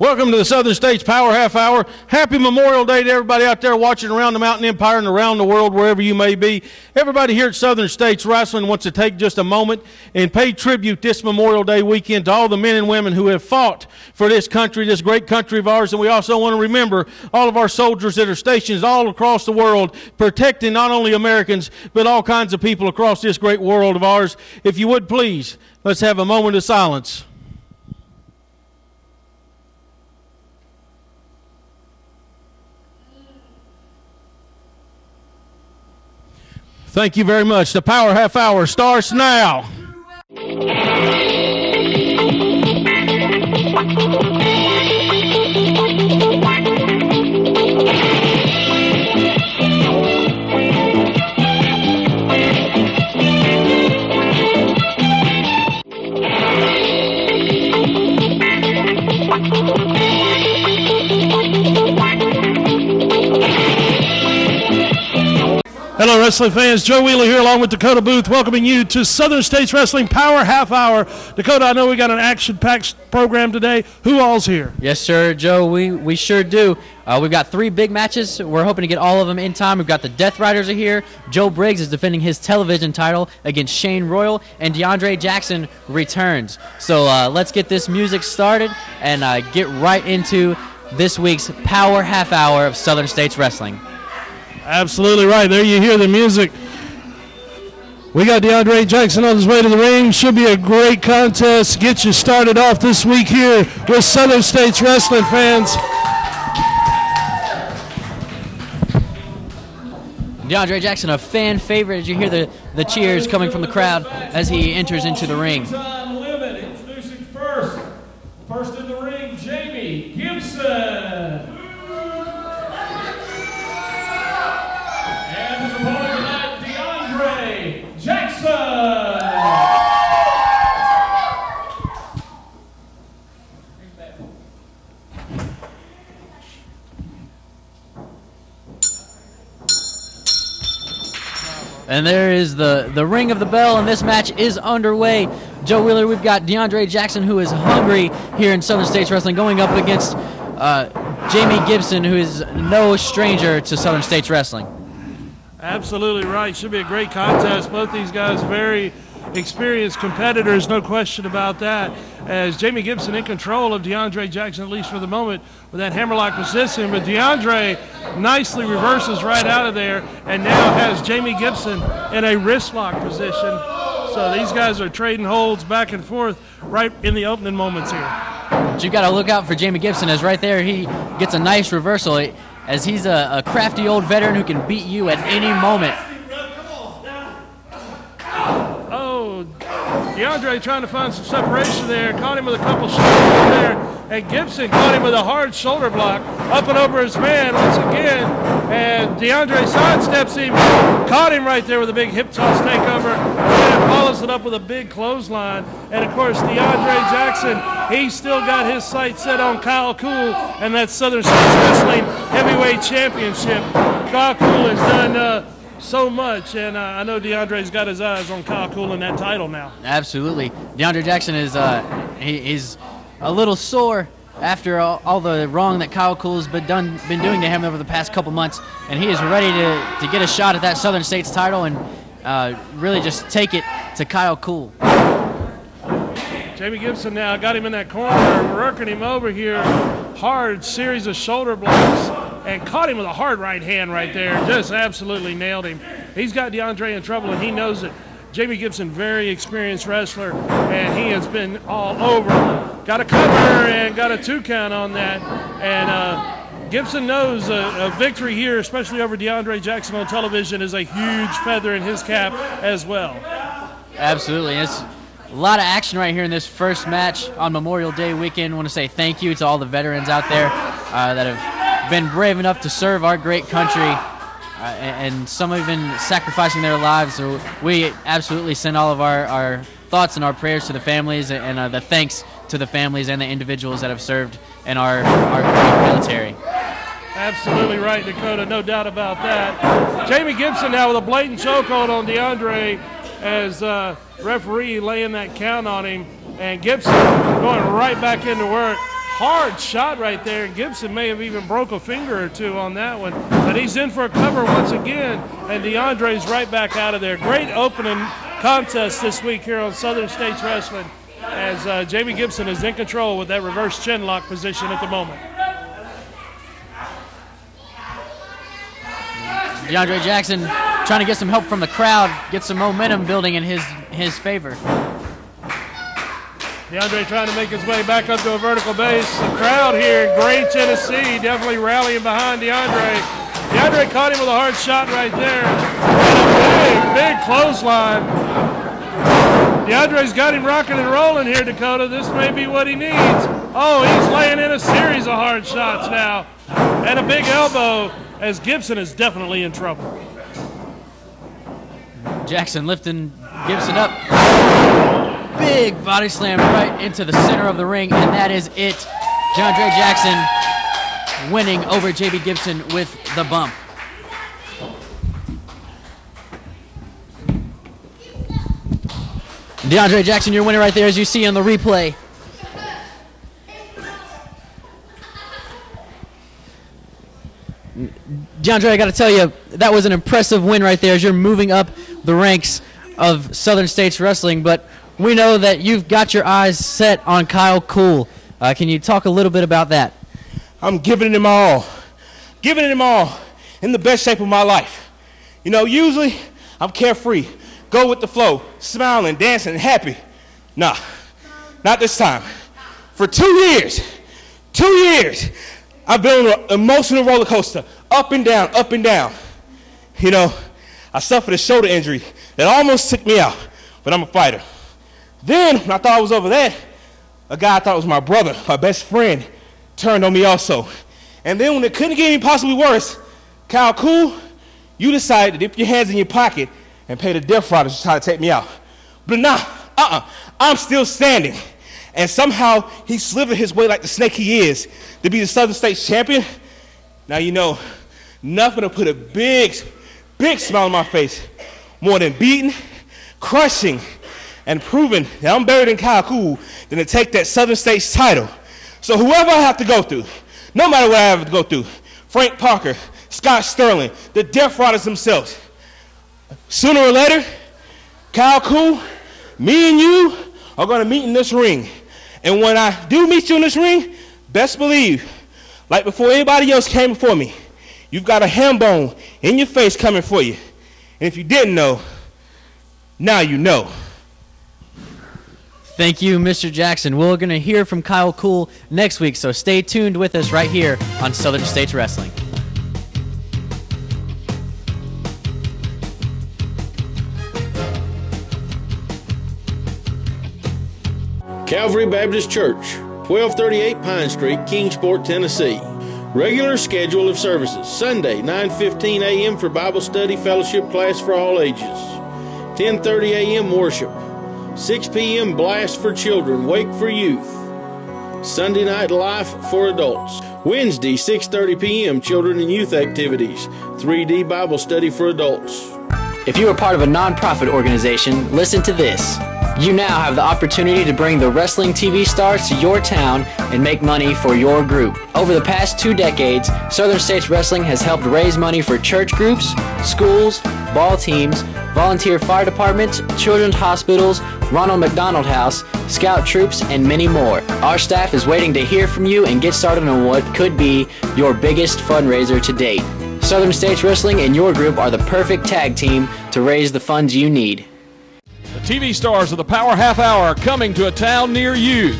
Welcome to the Southern States Power Half Hour. Happy Memorial Day to everybody out there watching around the Mountain Empire and around the world, wherever you may be. Everybody here at Southern States Wrestling wants to take just a moment and pay tribute this Memorial Day weekend to all the men and women who have fought for this country, this great country of ours. And we also want to remember all of our soldiers that are stationed all across the world, protecting not only Americans, but all kinds of people across this great world of ours. If you would please, let's have a moment of silence. Thank you very much. The Power Half Hour starts now. Wrestling fans. Joe Wheeler here, along with Dakota Booth, welcoming you to Southern States Wrestling Power Half Hour. Dakota, I know we got an action-packed program today. Who all's here? Yes, sir, Joe. We we sure do. Uh, we've got three big matches. We're hoping to get all of them in time. We've got the Death Riders are here. Joe Briggs is defending his television title against Shane Royal, and D'Andre Jackson returns. So uh, let's get this music started and uh, get right into this week's Power Half Hour of Southern States Wrestling. Absolutely right. There you hear the music. We got D'Andre Jackson on his way to the ring. Should be a great contest. Get you started off this week here with Southern States Wrestling fans. D'Andre Jackson, a fan favorite, as you hear the, the cheers coming from the crowd as he enters into the ring. Time limit. Introducing first, first in the ring, Jamie Gibson. And his opponent tonight, D'Andre Jackson. And there is the, the ring of the bell, and this match is underway. Joe Wheeler, we've got D'Andre Jackson, who is hungry here in Southern States Wrestling, going up against uh, Jamie Gibson, who is no stranger to Southern States Wrestling. Absolutely right. Should be a great contest. Both these guys very experienced competitors, no question about that. As Jamie Gibson in control of D'Andre Jackson, at least for the moment, with that hammerlock position. But D'Andre nicely reverses right out of there and now has Jamie Gibson in a wrist lock position. So these guys are trading holds back and forth right in the opening moments here. But you got to look out for Jamie Gibson, as right there he gets a nice reversal, as he's a, a crafty old veteran who can beat you at any moment. D'Andre trying to find some separation there. Caught him with a couple shots there. And Gibson caught him with a hard shoulder block. Up and over his man once again. And D'Andre sidesteps him. Caught him right there with a big hip toss takeover. And follows it up with a big clothesline. And of course, D'Andre Jackson, he's still got his sights set on Kyle Cool and that Southern States Wrestling Heavyweight Championship. Kyle Cool has done. Uh, so much, and uh, I know D'Andre's got his eyes on Kyle Cool and that title now. Absolutely. D'Andre Jackson is uh, he, he's a little sore after all, all the wrong that Kyle Cool's been done been doing to him over the past couple months, and he is ready to, to get a shot at that Southern States title and uh, really just take it to Kyle Cool. Jamie Gibson now got him in that corner, working him over here. Hard series of shoulder blocks and caught him with a hard right hand right there. Just absolutely nailed him. He's got D'Andre in trouble and he knows it. Jamie Gibson, very experienced wrestler, and he has been all over. Got a cover and got a two count on that. And uh, Gibson knows a, a victory here, especially over D'Andre Jackson on television, is a huge feather in his cap as well. Absolutely. It's a lot of action right here in this first match on Memorial Day weekend. I want to say thank you to all the veterans out there uh, that have been brave enough to serve our great country, uh, and, some even sacrificing their lives. So we absolutely send all of our, our thoughts and our prayers to the families, and uh, the thanks to the families and the individuals that have served in our, our military. Absolutely right, Dakota. No doubt about that. Jamie Gibson now with a blatant chokehold on D'Andre as uh, referee laying that count on him. And Gibson going right back into work. Hard shot right there. Gibson may have even broke a finger or two on that one. But he's in for a cover once again, and D'Andre's right back out of there. Great opening contest this week here on Southern States Wrestling as uh, Jamie Gibson is in control with that reverse chin lock position at the moment. D'Andre Jackson trying to get some help from the crowd, get some momentum building in his his favor. D'Andre trying to make his way back up to a vertical base. The crowd here in Gray, Tennessee, definitely rallying behind D'Andre. D'Andre caught him with a hard shot right there. Big, big clothesline. D'Andre's got him rocking and rolling here, Dakota. This may be what he needs. Oh, he's laying in a series of hard shots now. And a big elbow as Gibson is definitely in trouble. Jackson lifting Gibson up. Big body slam right into the center of the ring, and that is it. John D'Andre Jackson winning over JB Gibson with the bump. D'Andre Jackson, your winner right there, as you see on the replay. D'Andre, I got to tell you, that was an impressive win right there as you're moving up the ranks of Southern States Wrestling. But we know that you've got your eyes set on Kyle Cool. Uh, can you talk a little bit about that? I'm giving him all, giving it him all in the best shape of my life. You know, usually I'm carefree, go with the flow, smiling, dancing, happy. Nah, not this time. For two years, two years, I've been on an emotional roller coaster, up and down, up and down. You know, I suffered a shoulder injury that almost took me out, but I'm a fighter. Then, when I thought I was over that, a guy I thought was my brother, my best friend, turned on me also. And then when it couldn't get any possibly worse, Kyle Cool, you decided to dip your hands in your pocket and pay the death riders to try to take me out. But nah, uh-uh, I'm still standing. And somehow he slithered his way like the snake he is to be the Southern States champion. Now you know, nothing to put a big, big smile on my face more than beating, crushing, and proving that I'm better than Cool than to take that Southern States title. So whoever I have to go through, no matter what I have to go through, Frank Parker, Scott Sterling, the Death Riders themselves, sooner or later, Cool, me and you are going to meet in this ring. And when I do meet you in this ring, best believe, like before anybody else came before me, you've got a ham bone in your face coming for you. And if you didn't know, now you know. Thank you, Mr. Jackson. We're going to hear from Kyle Cool next week, so stay tuned with us right here on Southern States Wrestling. Calvary Baptist Church, 1238 Pine Street, Kingsport, Tennessee. Regular schedule of services Sunday 9:15 a.m. for Bible study fellowship class for all ages. 10:30 a.m. worship. 6 p.m. blast for children, wake for youth. Sunday night life for adults. Wednesday 6:30 p.m. children and youth activities. 3D Bible study for adults. If you are part of a nonprofit organization, listen to this. You now have the opportunity to bring the wrestling TV stars to your town and make money for your group. Over the past two decades, Southern States Wrestling has helped raise money for church groups, schools, ball teams, volunteer fire departments, children's hospitals, Ronald McDonald House, scout troops, and many more. Our staff is waiting to hear from you and get started on what could be your biggest fundraiser to date. Southern States Wrestling and your group are the perfect tag team to raise the funds you need. The TV stars of the Power Half Hour are coming to a town near you.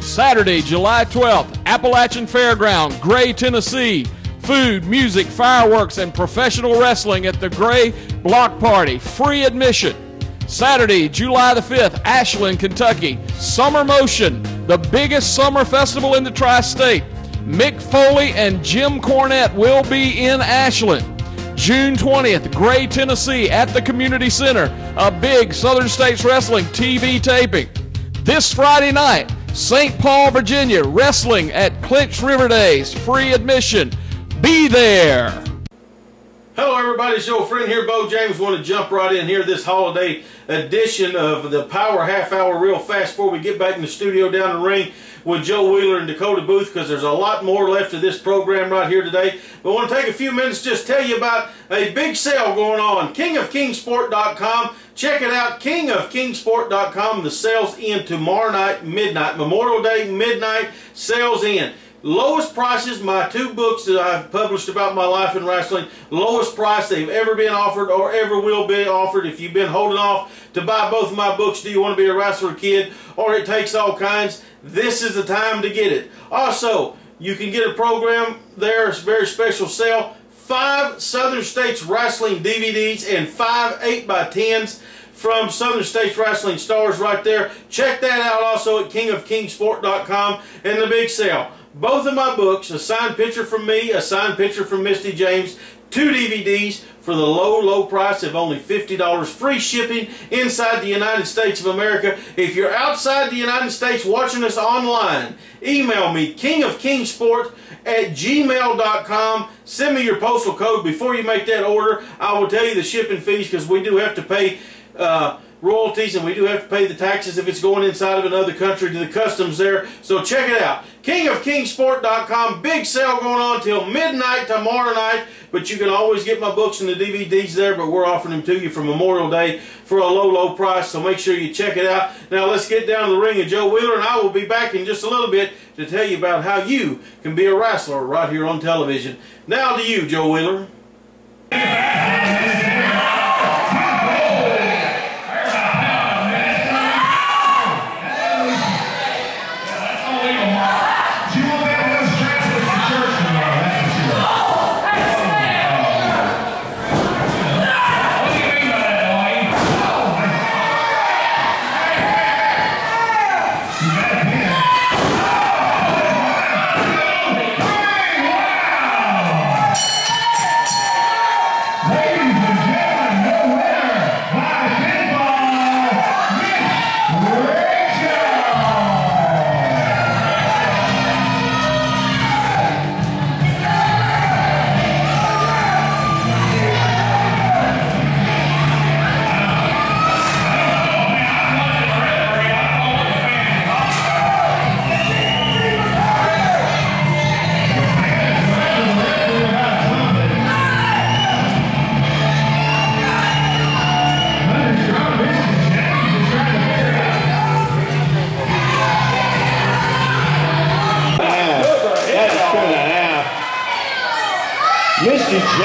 Saturday, July 12th, Appalachian Fairground, Gray, Tennessee. Food, music, fireworks, and professional wrestling at the Gray Block Party. Free admission. Saturday, July the 5th, Ashland, Kentucky. Summer Motion, the biggest summer festival in the tri state. Mick Foley and Jim Cornette will be in Ashland. June 20th, Gray, Tennessee, at the Community Center, a big Southern States Wrestling TV taping. This Friday night, St. Paul, Virginia, wrestling at Clinch River Days, free admission. Be there. Hello, everybody. It's your friend here, Beau James. Want to jump right in here this holiday edition of the Power Half Hour real fast before we get back in the studio down the ring. with Joe Wheeler and Dakota Booth because there's a lot more left of this program right here today. But I want to take a few minutes just tell you about a big sale going on. KingofKingsport.com. Check it out, KingofKingsport.com. The sale's in tomorrow night, midnight, Memorial Day, midnight. Sales in. Lowest prices, my two books that I've published about my life in wrestling, lowest price they've ever been offered or ever will be offered. If you've been holding off to buy both of my books, Do You Want to Be a Wrestler Kid or It Takes All Kinds, this is the time to get it. Also, you can get a program there, it's a very special sale. Five Southern States Wrestling DVDs and five 8x10s from Southern States Wrestling Stars right there. Check that out also at kingofkingsport.com and the big sale both of my books, a signed picture from me, a signed picture from Misty James, two DVDs for the low, low price of only $50. Free shipping inside the United States of America. If you're outside the United States watching us online, email me, kingofkingsport at gmail.com. Send me your postal code before you make that order. I will tell you the shipping fees because we do have to pay uh, royalties and we do have to pay the taxes if it's going inside of another country to the customs there. So check it out. KingofKingsport.com. Big sale going on till midnight tomorrow night. But you can always get my books and the DVDs there. But we're offering them to you for Memorial Day for a low, low price. So make sure you check it out. Now let's get down to the ring of Joe Wheeler. And I will be back in just a little bit to tell you about how you can be a wrestler right here on television. Now to you, Joe Wheeler.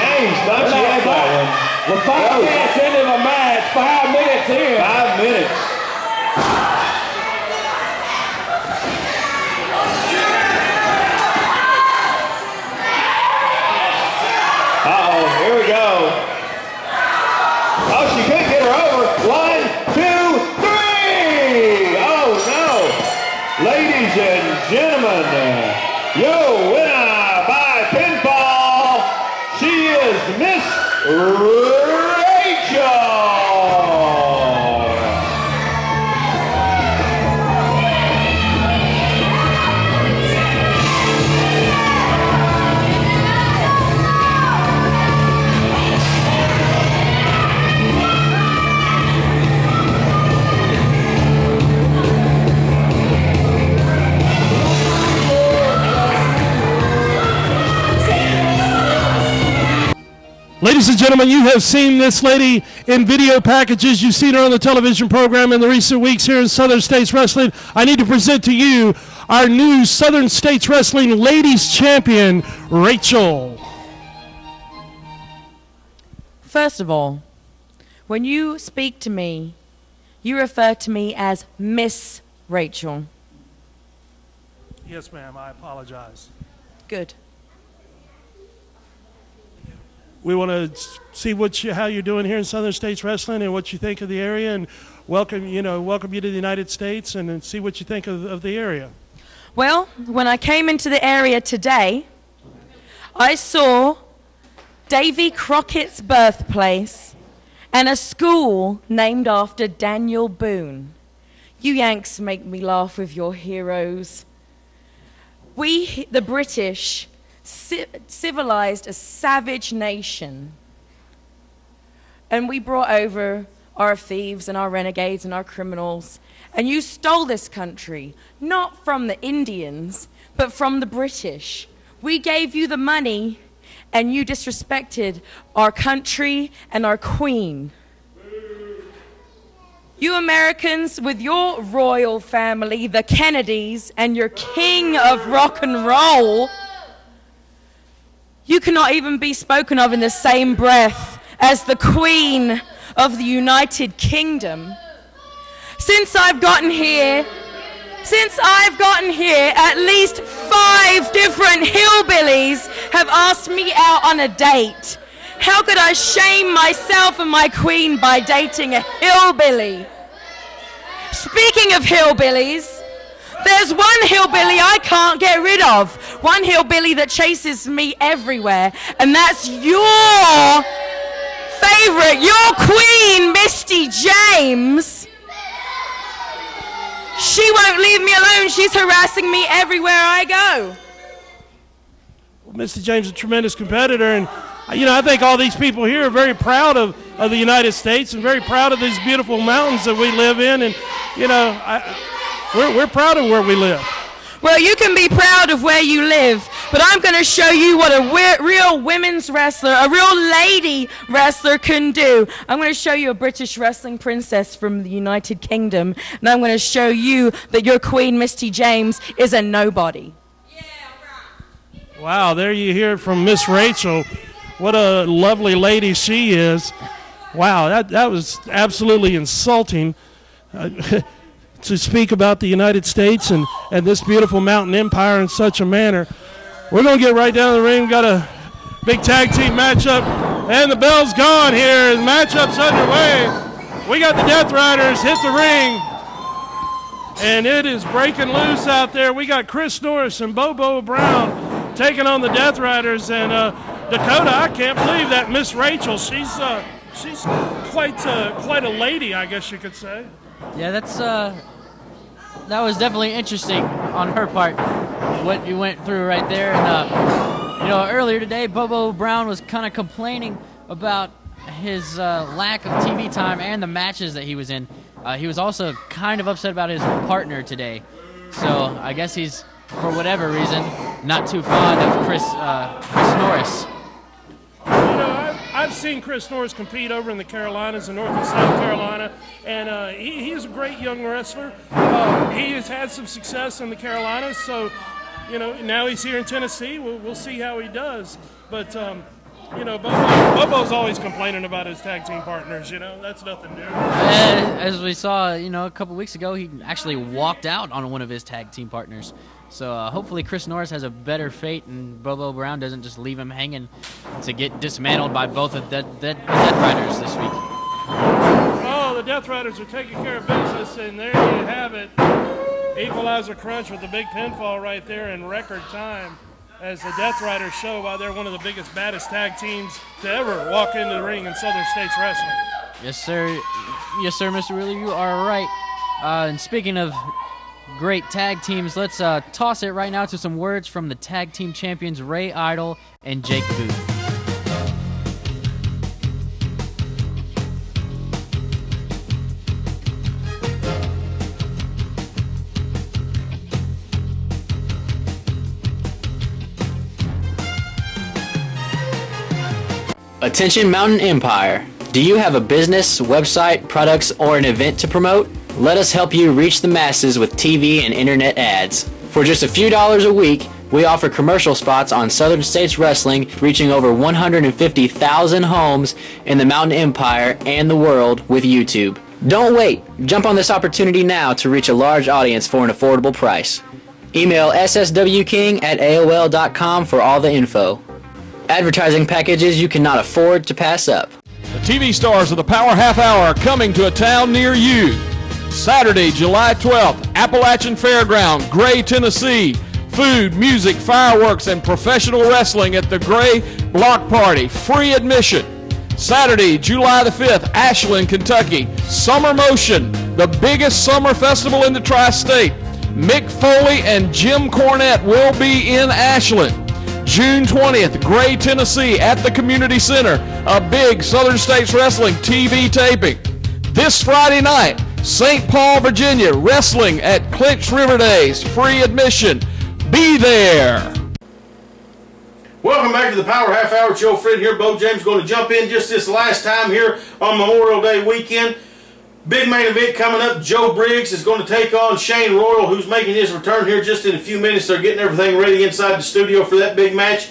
James thought she had that one. We're five minutes into the match. Five minutes in. Five minutes. Ladies and gentlemen, you have seen this lady in video packages. You've seen her on the television program in the recent weeks here in Southern States Wrestling. I need to present to you our new Southern States Wrestling Ladies Champion, Rachel. First of all, when you speak to me, you refer to me as Miss Rachel. Yes, ma'am. I apologize. Good. We want to see what you, how you're doing here in Southern States Wrestling and what you think of the area, and welcome you know welcome you to the United States and, and see what you think of, of the area. Well, when I came into the area today, I saw Davy Crockett's birthplace and a school named after Daniel Boone. You Yanks make me laugh with your heroes. We, the British, civilized a savage nation. And we brought over our thieves and our renegades and our criminals. And you stole this country, not from the Indians, but from the British. We gave you the money, and you disrespected our country and our queen. You Americans, with your royal family, the Kennedys, and your king of rock and roll, you cannot even be spoken of in the same breath as the Queen of the United Kingdom. Since I've gotten here, since I've gotten here, at least five different hillbillies have asked me out on a date. How could I shame myself and my queen by dating a hillbilly? Speaking of hillbillies, there's one hillbilly I can't get rid of. One hillbilly that chases me everywhere, and that's your favorite, your queen, Misty James. She won't leave me alone. She's harassing me everywhere I go. Well, Misty James is a tremendous competitor, and you know I think all these people here are very proud of, of the United States and very proud of these beautiful mountains that we live in, and you know I, we're we're proud of where we live. Well, you can be proud of where you live, but I'm going to show you what a real women's wrestler, a real lady wrestler can do. I'm going to show you a British wrestling princess from the United Kingdom, and I'm going to show you that your queen, Misty James, is a nobody. Yeah, right. Wow, there you hear it from Miss Rachel. What a lovely lady she is. Wow, that, that was absolutely insulting uh, to speak about the United States and, and this beautiful mountain empire in such a manner. We're going to get right down to the ring. Got a big tag team matchup, and the bell's gone here. The matchup's underway. We got the Death Riders hit the ring, and it is breaking loose out there. We got Chris Norris and Bobo Brown taking on the Death Riders, and uh, Dakota. I can't believe that Miss Rachel. She's uh, she's quite uh, quite a lady, I guess you could say. Yeah, that's uh, that was definitely interesting on her part. What you went through right there, and uh, you know, earlier today, Bobo Brown was kind of complaining about his uh, lack of TV time and the matches that he was in. Uh, he was also kind of upset about his partner today. So I guess he's, for whatever reason, not too fond of Chris uh, Chris Norris. Seen Chris Norris compete over in the Carolinas and North and South Carolina, and uh, he, he is a great young wrestler. Uh, he has had some success in the Carolinas, so you know now he's here in Tennessee. We'll, we'll see how he does. But um, you know, Bobo, Bobo's always complaining about his tag team partners. You know, that's nothing new. As we saw, you know, a couple weeks ago, he actually walked out on one of his tag team partners. So uh, hopefully Chris Norris has a better fate, and Bobo Brown doesn't just leave him hanging to get dismantled by both of the, the, the Death Riders this week. Oh, the Death Riders are taking care of business, and there you have it. Equalizer crunch with the big pinfall right there in record time. As the Death Riders show why they're one of the biggest, baddest tag teams to ever walk into the ring in Southern States Wrestling. Yes, sir. Yes, sir, Mr. Wheeler, you are right. Uh, and speaking of great tag teams, let's uh, toss it right now to some words from the tag team champions Ray Idol and Jake Booth. Attention Mountain Empire. Do you have a business, website, products, or an event to promote? Let us help you reach the masses with TV and internet ads. For just a few dollars a week, we offer commercial spots on Southern States Wrestling, reaching over 150,000 homes in the Mountain Empire and the world with YouTube. Don't wait. Jump on this opportunity now to reach a large audience for an affordable price. Email sswking at aol.com for all the info. Advertising packages you cannot afford to pass up. The TV stars of the Power Half Hour are coming to a town near you. Saturday, July 12th, Appalachian Fairground, Gray, Tennessee. Food, music, fireworks, and professional wrestling at the Gray Block Party. Free admission. Saturday, July the 5th, Ashland, Kentucky. Summer Motion, the biggest summer festival in the tri state. Mick Foley and Jim Cornette will be in Ashland. June 20th, Gray, Tennessee, at the Community Center, a big Southern States Wrestling TV taping. This Friday night, St. Paul, Virginia, wrestling at Clinch River Days, free admission. Be there. Welcome back to the Power Half Hour. Joe Fred here. Beau James going to jump in just this last time here on Memorial Day weekend. Big main event coming up. Joe Briggs is going to take on Shane Royal, who's making his return here just in a few minutes. They're getting everything ready inside the studio for that big match.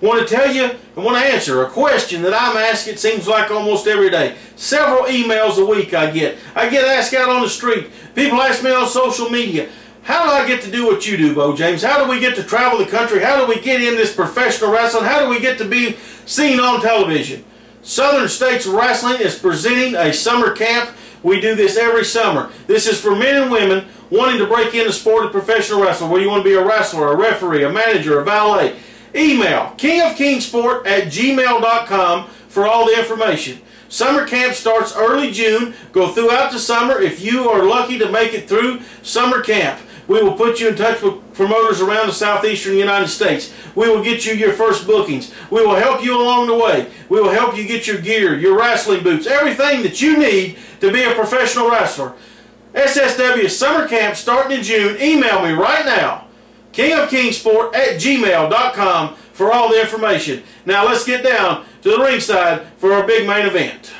Want to tell you, I want to answer a question that I'm asked, it seems like almost every day. Several emails a week I get. I get asked out on the street. People ask me on social media, how do I get to do what you do, Beau James? How do we get to travel the country? How do we get in this professional wrestling? How do we get to be seen on television? Southern States Wrestling is presenting a summer camp we do this every summer. This is for men and women wanting to break into sport of professional wrestling, whether you want to be a wrestler, a referee, a manager, a valet. Email kingofkingsport at gmail.com for all the information. Summer camp starts early June. Go throughout the summer. If you are lucky to make it through summer camp, we will put you in touch with promoters around the southeastern United States. We will get you your first bookings. We will help you along the way. We will help you get your gear, your wrestling boots, everything that you need to be a professional wrestler. SSW Summer Camp starting in June. Email me right now, kingofkingsport at gmail.com for all the information. Now let's get down to the ringside for our big main event.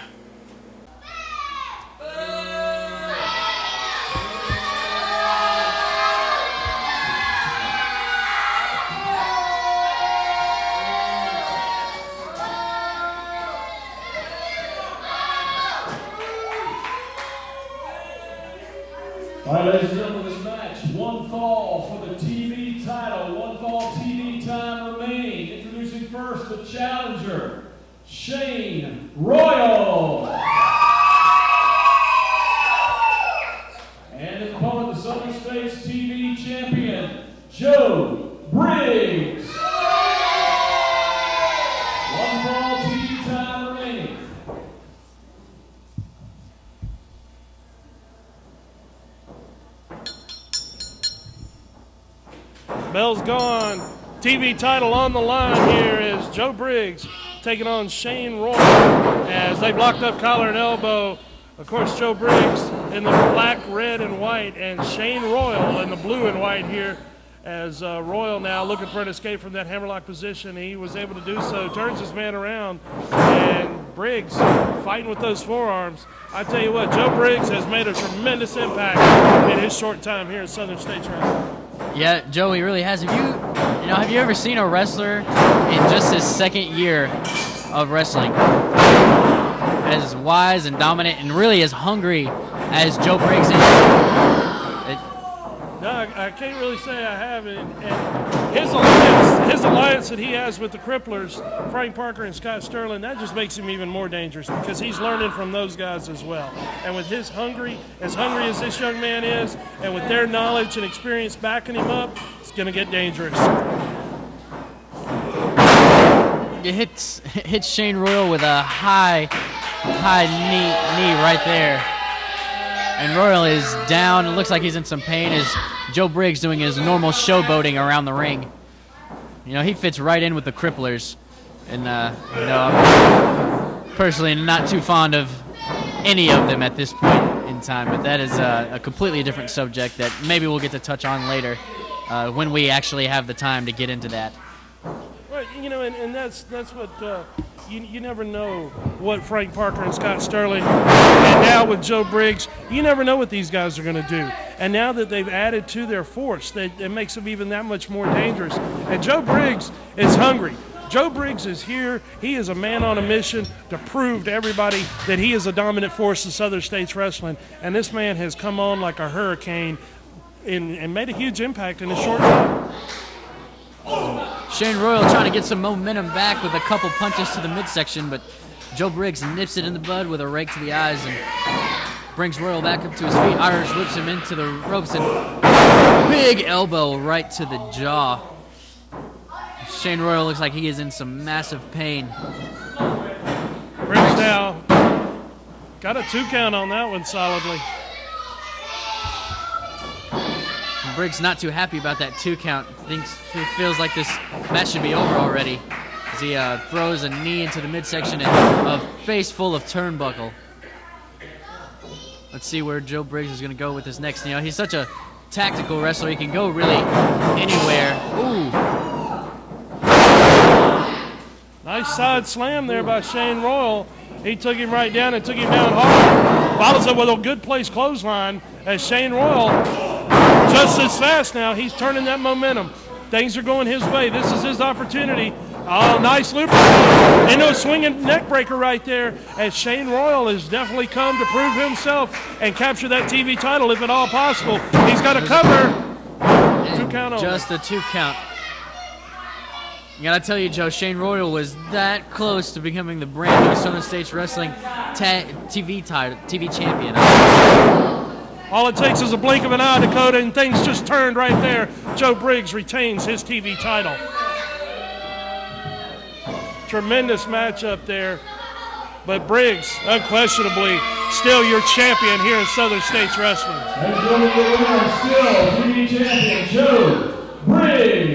Bell's gone. TV title on the line here is Joe Briggs taking on Shane Royal as they blocked up collar and elbow. Of course, Joe Briggs in the black, red, and white, and Shane Royal in the blue and white here. As uh, Royal now looking for an escape from that hammerlock position, he was able to do so. Turns his man around, and Briggs fighting with those forearms. I tell you what, Joe Briggs has made a tremendous impact in his short time here at Southern States Wrestling. Yeah, Joey really has. Have you, you know, have you ever seen a wrestler in just his second year of wrestling as wise and dominant and really as hungry as Joe Briggs is? No, I, I can't really say I have. And, and his alliance, his alliance that he has with the Cripplers, Frank Parker and Scott Sterling, that just makes him even more dangerous because he's learning from those guys as well. And with his hungry, as hungry as this young man is, and with their knowledge and experience backing him up, it's going to get dangerous. it hits hits Shane Royal with a high high knee knee right there. And Royal is down. It looks like he's in some pain as Joe Briggs doing his normal showboating around the ring. You know, he fits right in with the cripplers. And, uh, you know, I'm personally not too fond of any of them at this point in time. But that is uh, a completely different subject that maybe we'll get to touch on later uh, when we actually have the time to get into that. Right, you know, and, and that's that's what uh, you, you never know what Frank Parker and Scott Sterling, and now with Joe Briggs, you never know what these guys are going to do. And now that they've added to their force, that it makes them even that much more dangerous. And Joe Briggs is hungry. Joe Briggs is here. He is a man on a mission to prove to everybody that he is a dominant force in Southern States Wrestling. And this man has come on like a hurricane in, and made a huge impact in a short time. Shane Royal trying to get some momentum back with a couple punches to the midsection, but Joe Briggs nips it in the bud with a rake to the eyes and brings Royal back up to his feet. Irish whips him into the ropes and big elbow right to the jaw. Shane Royal looks like he is in some massive pain. Briggs now got a two count on that one solidly. Briggs not too happy about that two count. Thinks feels like this match should be over already. As he uh, throws a knee into the midsection and a face full of turnbuckle. Let's see where Joe Briggs is going to go with his next. You know, he's such a tactical wrestler. He can go really anywhere. Ooh. Nice side slam there by Shane Royal. He took him right down and took him down hard. Follows up with a good place clothesline as Shane Royal, just as fast now, he's turning that momentum. Things are going his way. This is his opportunity. Oh, nice loop. Into a swinging neck breaker right there as Shane Royal has definitely come to prove himself and capture that TV title if at all possible. He's got a cover. Two count over. Just a two count. I gotta tell you, Joe, Shane Royal was that close to becoming the brand new Southern States Wrestling TV title, TV champion. All it takes is a blink of an eye, Dakota, and things just turned right there. Joe Briggs retains his TV title. Tremendous matchup there. But Briggs, unquestionably, still your champion here in Southern States Wrestling. And still TV champion Joe Briggs.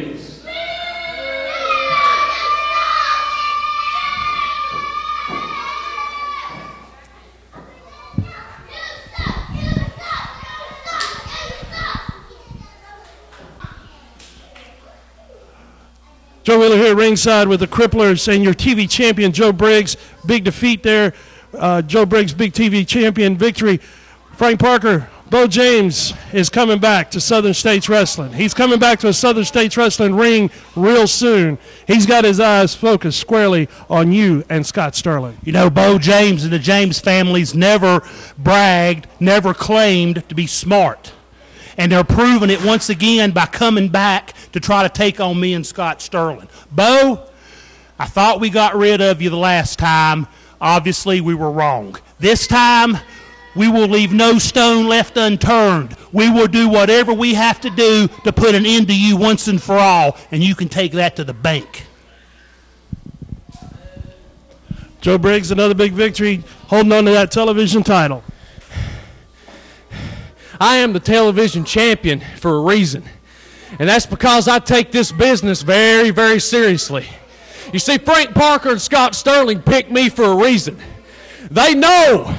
Joe Wheeler here ringside with the Cripplers and your TV champion, Joe Briggs. Big defeat there. Uh, Joe Briggs, big TV champion victory. Frank Parker, Beau James is coming back to Southern States Wrestling. He's coming back to a Southern States Wrestling ring real soon. He's got his eyes focused squarely on you and Scott Sterling. You know, Beau James and the James families never bragged, never claimed to be smart. And they're proving it once again by coming back to try to take on me and Scott Sterling. Beau, I thought we got rid of you the last time. Obviously, we were wrong. This time, we will leave no stone left unturned. We will do whatever we have to do to put an end to you once and for all, and you can take that to the bank. Joe Briggs, another big victory, holding on to that television title. I am the television champion for a reason. And that's because I take this business very, very seriously. You see, Frank Parker and Scott Sterling picked me for a reason. They know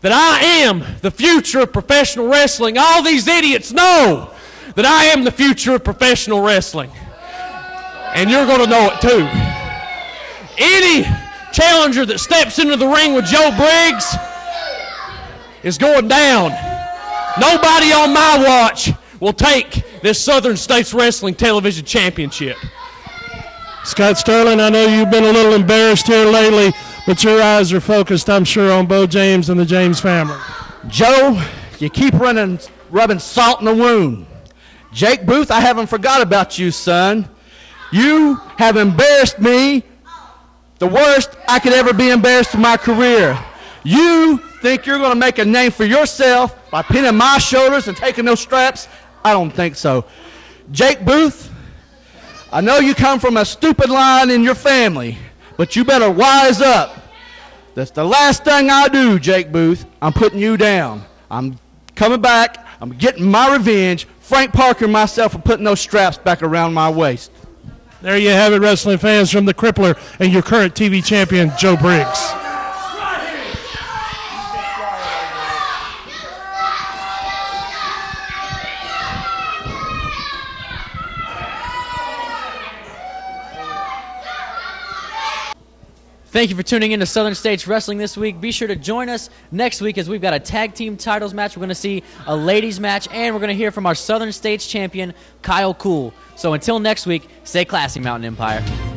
that I am the future of professional wrestling. All these idiots know that I am the future of professional wrestling. And you're going to know it too. Any challenger that steps into the ring with Joe Briggs is going down. Nobody on my watch will take this Southern States Wrestling Television Championship. Scott Sterling, I know you've been a little embarrassed here lately, but your eyes are focused, I'm sure, on Beau James and the James family. Joe, you keep running, rubbing salt in the wound. Jake Booth, I haven't forgot about you, son. You have embarrassed me the worst I could ever be embarrassed in my career. You think you're going to make a name for yourself by pinning my shoulders and taking those straps? I don't think so. Jake Booth, I know you come from a stupid line in your family, but you better wise up. That's the last thing I do, Jake Booth. I'm putting you down. I'm coming back. I'm getting my revenge. Frank Parker and myself are putting those straps back around my waist. There you have it, wrestling fans, from the Crippler and your current TV champion, Joe Briggs. Thank you for tuning in to Southern States Wrestling this week. Be sure to join us next week as we've got a tag team titles match. We're going to see a ladies match, and we're going to hear from our Southern States champion, Kyle Cool. So until next week, stay classy, Mountain Empire.